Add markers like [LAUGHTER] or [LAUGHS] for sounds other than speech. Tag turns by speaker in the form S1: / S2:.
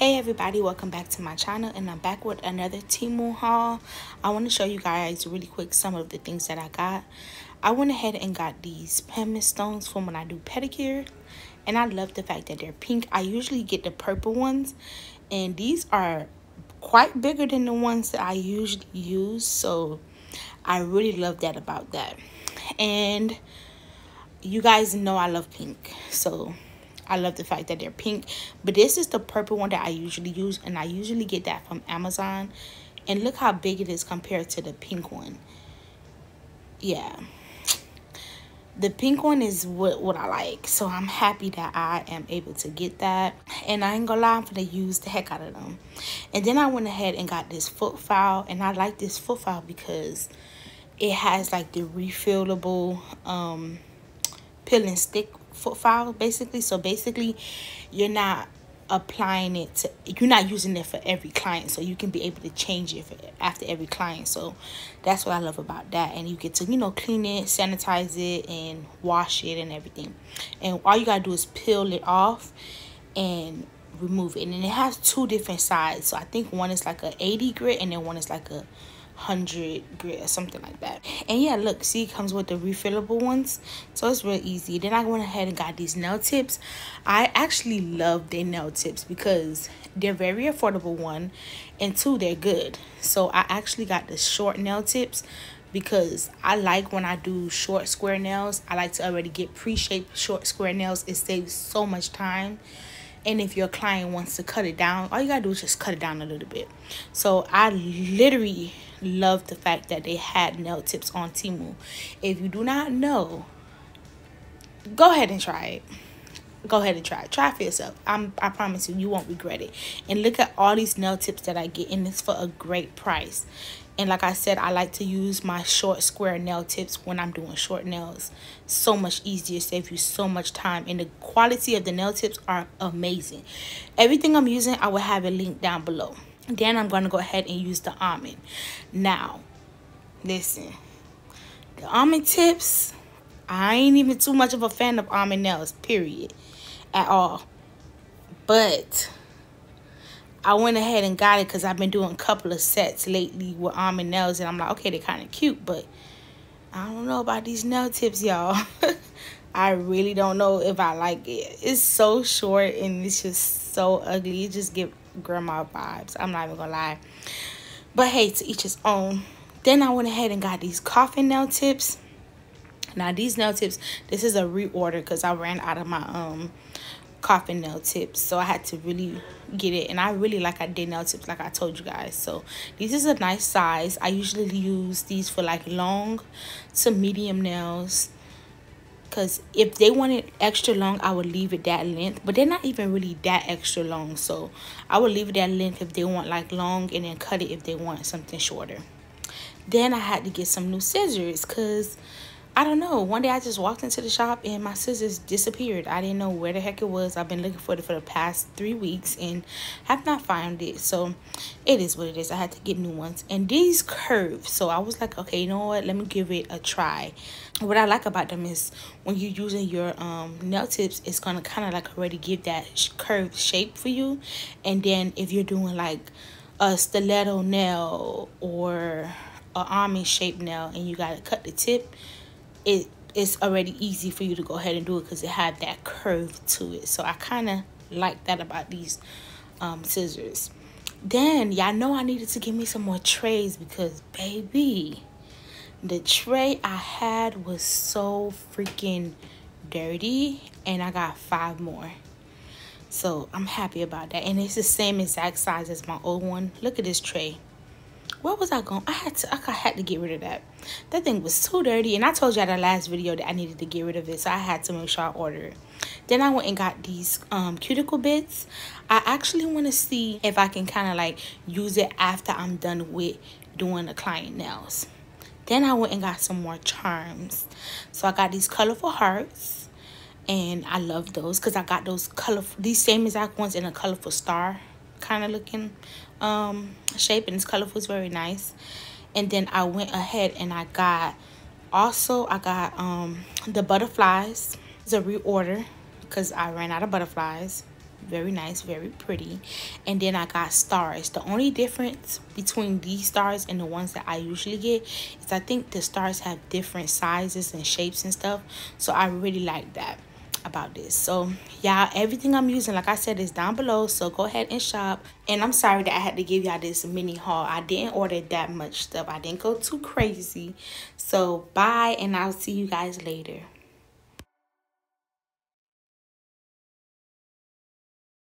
S1: hey everybody. Welcome back to my channel and i'm back with another Temu haul. I want to show you guys really quick some of the things that i got. I went ahead and got these pumice stones from when i do pedicure and i love the fact that they're pink. I usually get the purple ones and these are quite bigger than the ones that i usually use so i really love that about that. And you guys know i love pink so I love the fact that they're pink. But this is the purple one that I usually use. And I usually get that from Amazon. And look how big it is compared to the pink one. Yeah. The pink one is what, what I like. So I'm happy that I am able to get that. And I ain't gonna lie, I'm gonna use the heck out of them. And then I went ahead and got this foot file. And I like this foot file because it has like the refillable um, peel and stick foot file basically. So basically you're not applying it to you're not using it for every client so you can be able to change it for, after every client. So that's what i love about that. And you get to you know clean it sanitize it and wash it and everything. And all you gotta do is peel it off and remove it. And it has two different sides. So i think one is like a 80 grit and then one is like a 100 grit or something like that. And yeah look see comes with the refillable ones so it's real easy. Then i went ahead and got these nail tips. I actually love their nail tips because they're very affordable one and two they're good. So i actually got the short nail tips because I like when I do short square nails. I like to already get pre-shaped short square nails. It saves so much time and if your client wants to cut it down all you gotta do is just cut it down a little bit. So i literally love the fact that they had nail tips on Temu. If you do not know go ahead and try it go ahead and try it. Try it for yourself. I'm I promise you you won't regret it. And look at all these nail tips that I get and it's for a great price. And like I said, I like to use my short square nail tips when I'm doing short nails. So much easier, save you so much time. And the quality of the nail tips are amazing. Everything I'm using, I will have it linked down below. Then I'm going to go ahead and use the almond. Now, listen. The almond tips, I ain't even too much of a fan of almond nails, period, at all. But I went ahead and got it because I've been doing a couple of sets lately with almond nails. And I'm like, okay, they're kind of cute. But I don't know about these nail tips, y'all. [LAUGHS] I really don't know if I like it. It's so short and it's just so ugly. It just give grandma vibes. I'm not even going to lie. But hey, to each his own. Then I went ahead and got these coffin nail tips. Now, these nail tips, this is a reorder because I ran out of my um coffin nail tips. So i had to really get it. And i really like i did nail tips like i told you guys. So this is a nice size. I usually use these for like long to medium nails. Because if they want it extra long i would leave it that length. But they're not even really that extra long. So i would leave it that length if they want like long and then cut it if they want something shorter. Then i had to get some new scissors because I don't know. One day I just walked into the shop and my scissors disappeared. I didn't know where the heck it was. I've been looking for it for the past three weeks and have not found it. So it is what it is. I had to get new ones. And these curve. So I was like, okay, you know what? Let me give it a try. What I like about them is when you're using your um, nail tips, it's going to kind of like already give that curved shape for you. And then if you're doing like a stiletto nail or a almond shape nail and you got to cut the tip it it's already easy for you to go ahead and do it because it had that curve to it. So I kind of like that about these um, scissors. Then y'all know I needed to give me some more trays because baby, the tray I had was so freaking dirty and I got five more. So I'm happy about that. And it's the same exact size as my old one. Look at this tray what was I going? I had to. I had to get rid of that. That thing was too dirty, and I told you at the last video that I needed to get rid of it, so I had to make sure I order it. Then I went and got these um, cuticle bits. I actually want to see if I can kind of like use it after I'm done with doing the client nails. Then I went and got some more charms. So I got these colorful hearts. And I love those because I got those colorful, these same exact ones in a colorful star kind of looking um, shape and it's colorful. It's very nice. And then I went ahead and I got, also I got um, the butterflies. It's a reorder because I ran out of butterflies. very nice very pretty and then i got stars the only difference between these stars and the ones that i usually get is i think the stars have different sizes and shapes and stuff so i really like that about this. So yeah everything i'm using like i said is down below. So go ahead and shop. And i'm sorry that i had to give y'all this mini haul. I didn't order that much stuff. I didn't go too crazy. So bye and i'll see you guys later